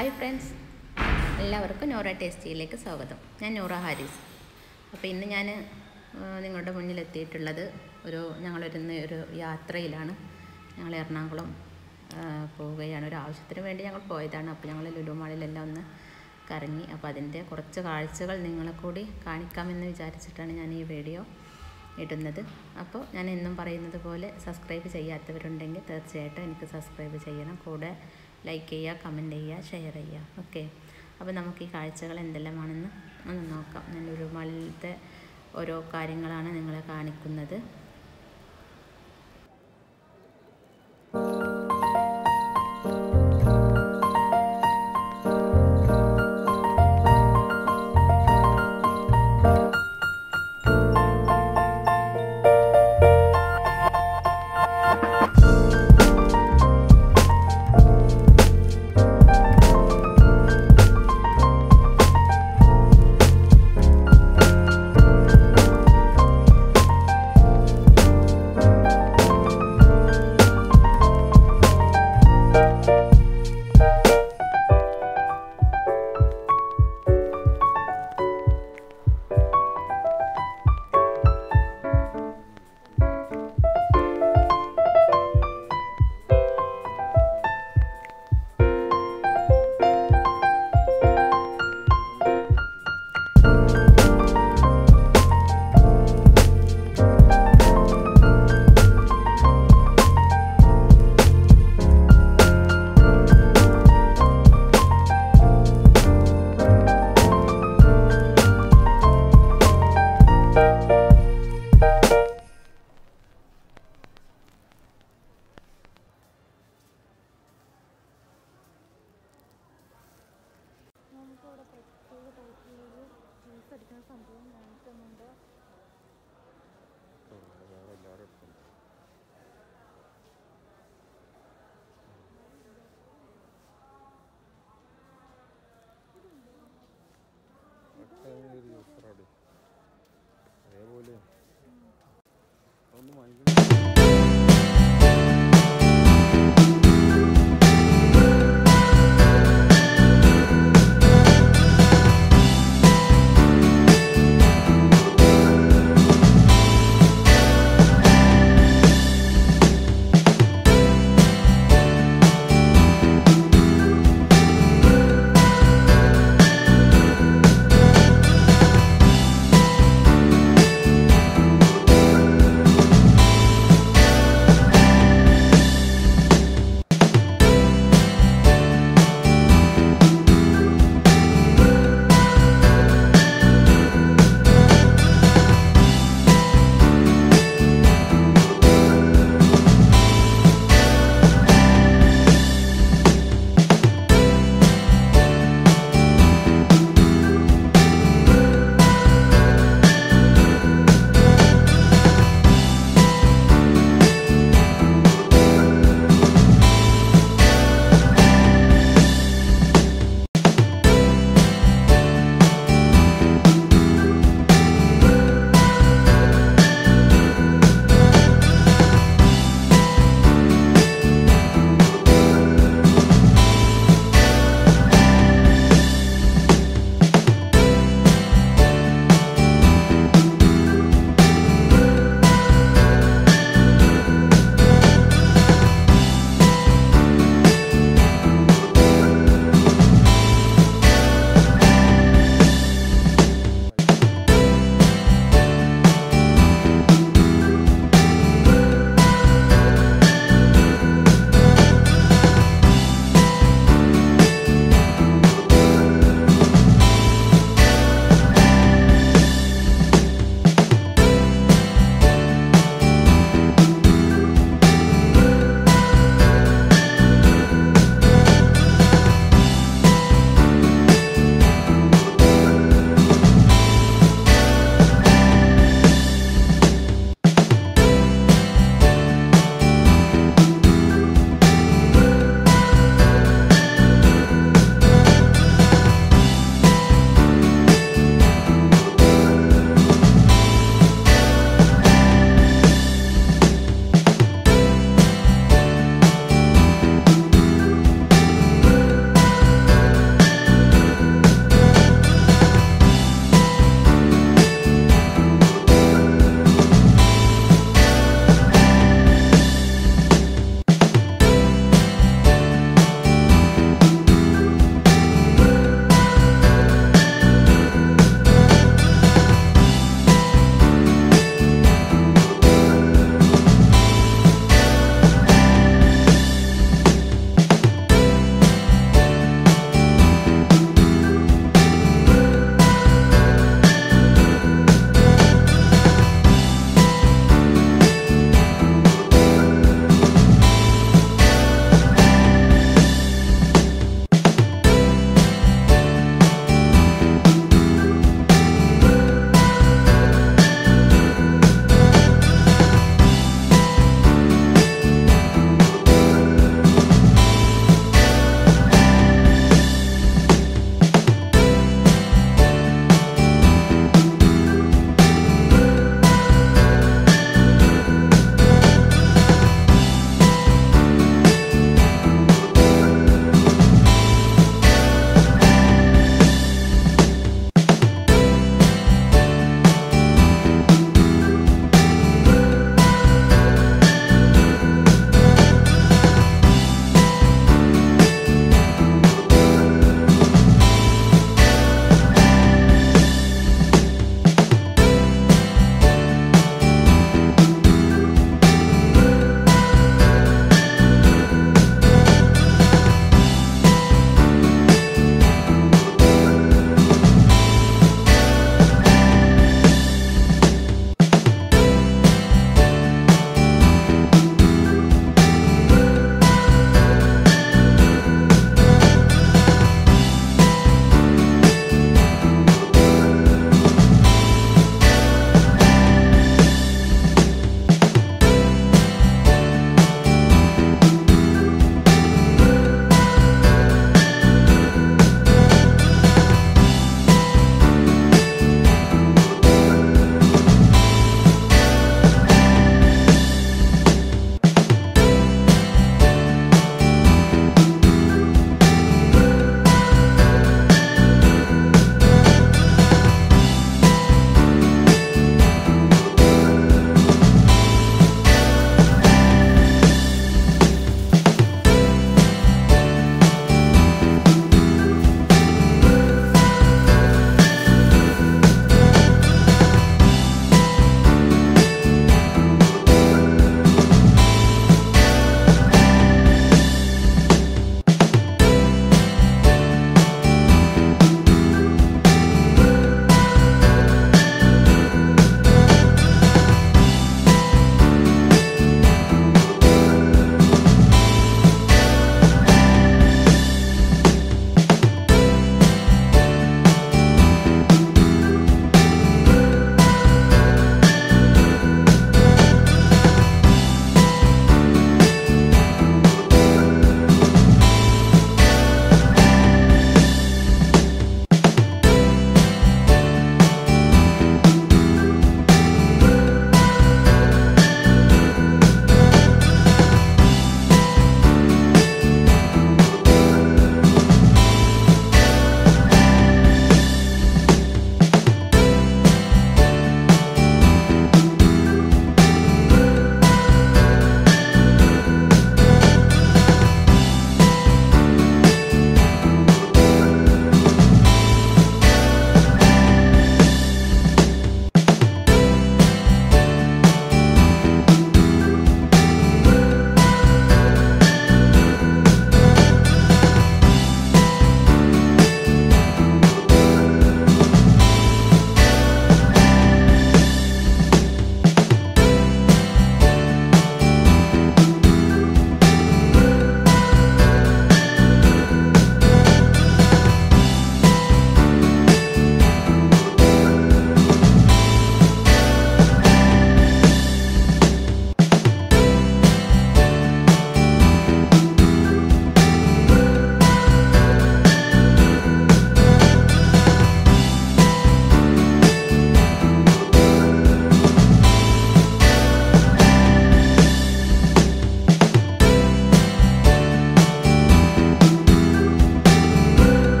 Hi friends എല്ലാവർക്കും നോറ ടേസ്റ്റിയിലേക്ക് സ്വാഗതം. ഞാൻ നോറ ഹാരിസ്. അപ്പോൾ ഇന്ന് ഞാൻ നിങ്ങളുടെ മുന്നിൽ എത്തിയിട്ടുള്ളത് ഒരു ഞങ്ങളൊരുന്ന് ഒരു യാത്രയിലാണ്. ഞങ്ങൾ എറണാകുളം പോവുകയാണ്. ഒരു ആവശ്യത്തിന് വേണ്ടി ഞങ്ങൾ പോയതാണ്. അപ്പോൾ ഞങ്ങൾ ലുലു മാളിലെല്ലാം ഒന്ന് കറങ്ങി. അപ്പോൾ അതിന്റെ കുറച്ച് കാഴ്ചകൾ നിങ്ങളെ കൂടി കാണിക്കാമെന്ന് വിചാരിച്ചിട്ടാണ് ഞാൻ ഈ വീഡിയോ ഇടുന്നത്. അപ്പോൾ ഞാൻ എന്നും പറയുന്നത് പോലെ സബ്സ്ക്രൈബ് ചെയ്യാത്തവരുണ്ടെങ്കിൽ തീർച്ചയായിട്ടും എനിക്ക് സബ്സ്ക്രൈബ് ചെയ്യണം. കൂടെ ലൈക്ക് ചെയ്യുക കമന്റ് ചെയ്യുക ഷെയർ ചെയ്യുക. ഓക്കെ അപ്പോൾ നമുക്ക് ഈ കാഴ്ചകൾ എന്തെല്ലാമാണെന്ന് ഒന്ന് നോക്കാം. ഞാൻ ഒരുപാടത്തെ ഓരോ കാര്യങ്ങളാണ് നിങ്ങളെ കാണിക്കുന്നത്. Saya 怎么的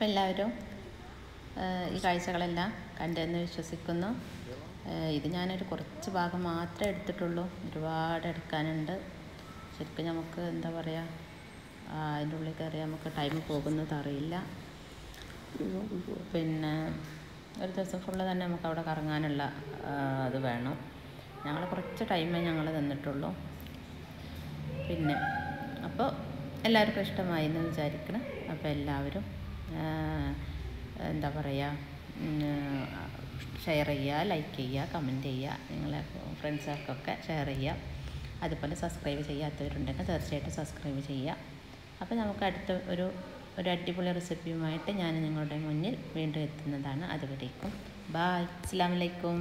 അപ്പോൾ എല്ലാവരും ഈ കാഴ്ചകളെല്ലാം കണ്ടെന്ന് വിശ്വസിക്കുന്നു. ഇത് ഞാനൊരു കുറച്ച് ഭാഗം മാത്രമേ എടുത്തിട്ടുള്ളൂ. ഒരുപാട് എടുക്കാനുണ്ട്. ശരിക്കും നമുക്ക് എന്താ പറയുക അതിന്റെ ഉള്ളിൽ കയറി നമുക്ക് ടൈം പോകുന്നത് അറിയില്ല. പിന്നെ ഒരു ദിവസം ഫുള്ള് തന്നെ നമുക്ക് അവിടെ കറങ്ങാനുള്ള അത് വേണം. ഞങ്ങൾ കുറച്ച് ടൈമേ ഞങ്ങൾ തന്നിട്ടുള്ളൂ. പിന്നെ അപ്പോൾ എല്ലാവർക്കും ഇഷ്ടമായി എന്ന് വിചാരിക്കണം. അപ്പോൾ എല്ലാവരും എന്താ പറയുക ഷെയർ ചെയ്യുക ലൈക്ക് ചെയ്യുക കമന്റ് ചെയ്യുക നിങ്ങളെ ഫ്രണ്ട്സുകൾക്കൊക്കെ ഷെയർ ചെയ്യുക. അതുപോലെ സബ്സ്ക്രൈബ് ചെയ്യാത്തവരുണ്ടെങ്കിൽ തീർച്ചയായിട്ടും സബ്സ്ക്രൈബ് ചെയ്യുക. അപ്പോൾ നമുക്ക് അടുത്ത ഒരു ഒരു അടിപൊളി റെസിപ്പിയുമായിട്ട് ഞാൻ നിങ്ങളുടെ മുന്നിൽ വീണ്ടും എത്തുന്നതാണ്. അതുവരേക്കും ബായ് അസ്സാം വലൈക്കും